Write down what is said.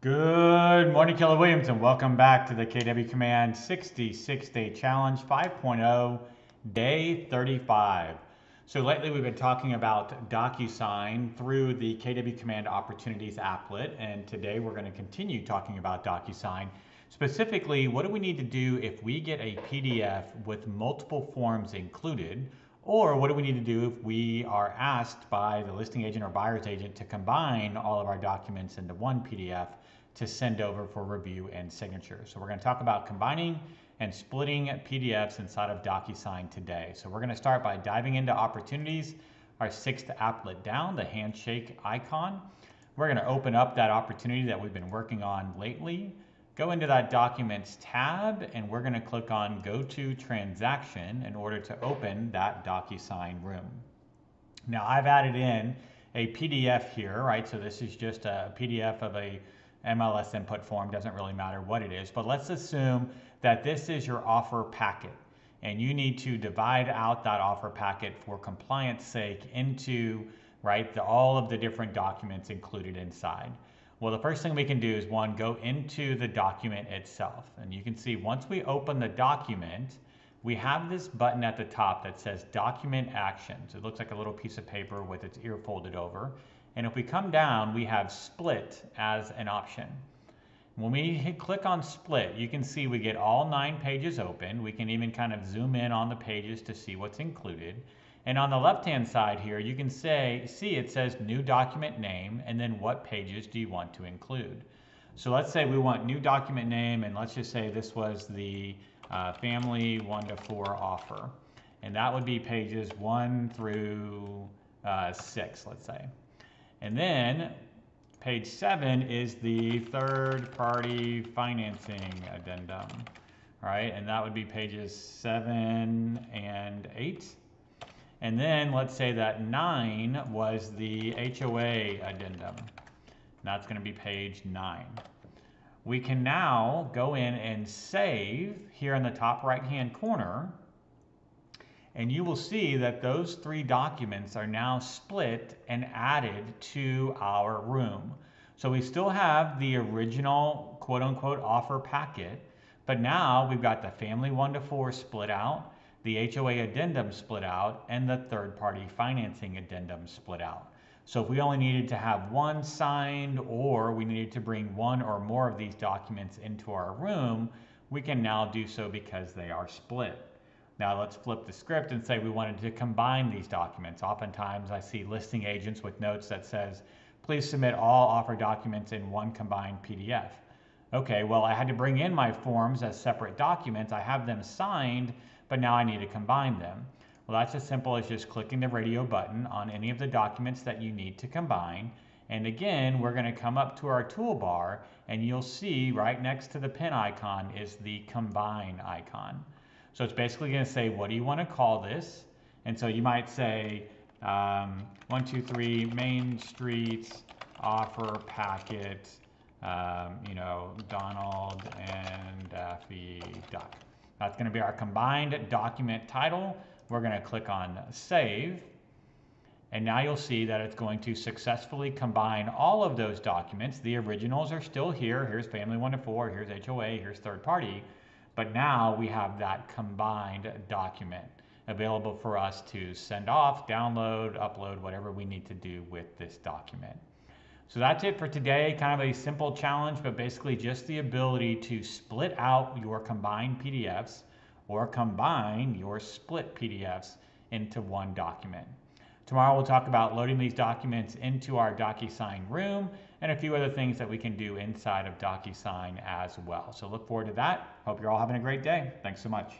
Good morning, Keller Williams, and welcome back to the KW Command 66 Day Challenge 5.0, Day 35. So lately we've been talking about DocuSign through the KW Command Opportunities applet, and today we're going to continue talking about DocuSign. Specifically, what do we need to do if we get a PDF with multiple forms included, or what do we need to do if we are asked by the listing agent or buyer's agent to combine all of our documents into one PDF to send over for review and signature. So we're going to talk about combining and splitting PDFs inside of DocuSign today. So we're going to start by diving into opportunities, our sixth applet down, the handshake icon. We're going to open up that opportunity that we've been working on lately go into that Documents tab and we're going to click on Go to Transaction in order to open that DocuSign room. Now I've added in a PDF here, right? So this is just a PDF of a MLS input form, doesn't really matter what it is, but let's assume that this is your offer packet and you need to divide out that offer packet for compliance sake into right the, all of the different documents included inside. Well, the first thing we can do is one, go into the document itself. And you can see once we open the document, we have this button at the top that says document actions. It looks like a little piece of paper with its ear folded over. And if we come down, we have split as an option. When we hit click on split, you can see we get all nine pages open. We can even kind of zoom in on the pages to see what's included. And on the left-hand side here, you can say, see it says new document name, and then what pages do you want to include. So let's say we want new document name, and let's just say this was the uh, family one to four offer. And that would be pages one through uh, six, let's say. And then page seven is the third party financing addendum, right? And that would be pages seven and eight. And then let's say that nine was the HOA addendum. That's going to be page nine. We can now go in and save here in the top right hand corner. And you will see that those three documents are now split and added to our room. So we still have the original quote unquote offer packet, but now we've got the family one to four split out the HOA addendum split out, and the third party financing addendum split out. So if we only needed to have one signed or we needed to bring one or more of these documents into our room, we can now do so because they are split. Now let's flip the script and say we wanted to combine these documents. Oftentimes I see listing agents with notes that says, please submit all offer documents in one combined PDF. Okay, well I had to bring in my forms as separate documents. I have them signed, but now I need to combine them. Well, that's as simple as just clicking the radio button on any of the documents that you need to combine. And again, we're going to come up to our toolbar and you'll see right next to the pen icon is the combine icon. So it's basically going to say, what do you want to call this? And so you might say, um, one, two, three, Main Street offer packet, um, you know, Donald and Daffy Duck. That's going to be our combined document title. We're going to click on Save. And now you'll see that it's going to successfully combine all of those documents. The originals are still here. Here's family one to four, here's HOA, here's third party. But now we have that combined document available for us to send off, download, upload, whatever we need to do with this document. So that's it for today. Kind of a simple challenge, but basically just the ability to split out your combined PDFs or combine your split PDFs into one document. Tomorrow we'll talk about loading these documents into our DocuSign room and a few other things that we can do inside of DocuSign as well. So look forward to that. Hope you're all having a great day. Thanks so much.